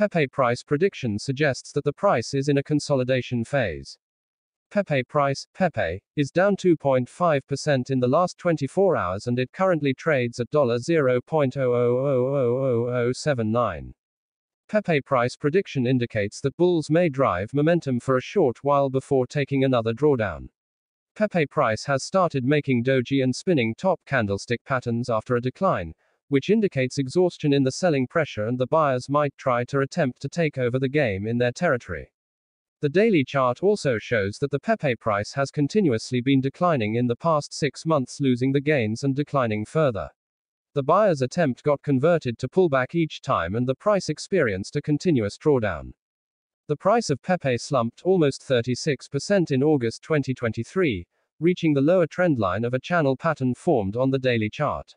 Pepe price prediction suggests that the price is in a consolidation phase. Pepe price, Pepe, is down 2.5% in the last 24 hours and it currently trades at $0.00000079. Pepe price prediction indicates that bulls may drive momentum for a short while before taking another drawdown. Pepe price has started making doji and spinning top candlestick patterns after a decline, which indicates exhaustion in the selling pressure and the buyers might try to attempt to take over the game in their territory. The daily chart also shows that the Pepe price has continuously been declining in the past six months, losing the gains and declining further. The buyer's attempt got converted to pullback each time and the price experienced a continuous drawdown. The price of Pepe slumped almost 36% in August 2023, reaching the lower trendline of a channel pattern formed on the daily chart.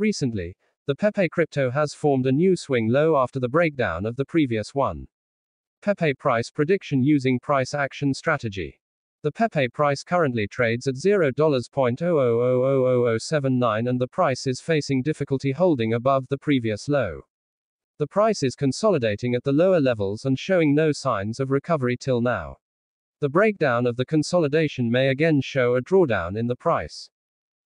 Recently, the Pepe crypto has formed a new swing low after the breakdown of the previous one. Pepe price prediction using price action strategy. The Pepe price currently trades at $0.00000079 and the price is facing difficulty holding above the previous low. The price is consolidating at the lower levels and showing no signs of recovery till now. The breakdown of the consolidation may again show a drawdown in the price.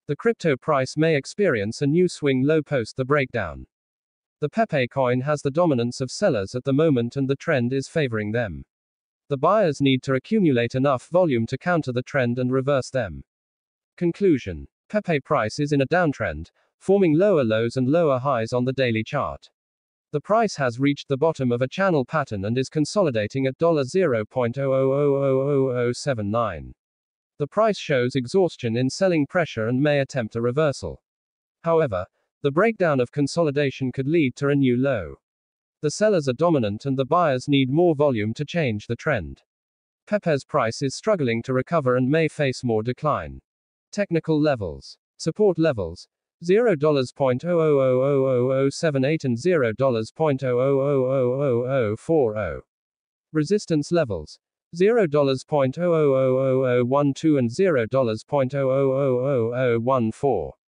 The crypto price may experience a new swing low post the breakdown. The Pepe coin has the dominance of sellers at the moment and the trend is favoring them. The buyers need to accumulate enough volume to counter the trend and reverse them. Conclusion Pepe price is in a downtrend, forming lower lows and lower highs on the daily chart. The price has reached the bottom of a channel pattern and is consolidating at $0.00000079. The price shows exhaustion in selling pressure and may attempt a reversal. However, the breakdown of consolidation could lead to a new low. The sellers are dominant and the buyers need more volume to change the trend. Pepe's price is struggling to recover and may face more decline. Technical levels. Support levels. $0.00000078 and $0.00000040. Resistance levels. $0.000012 and $0.000014.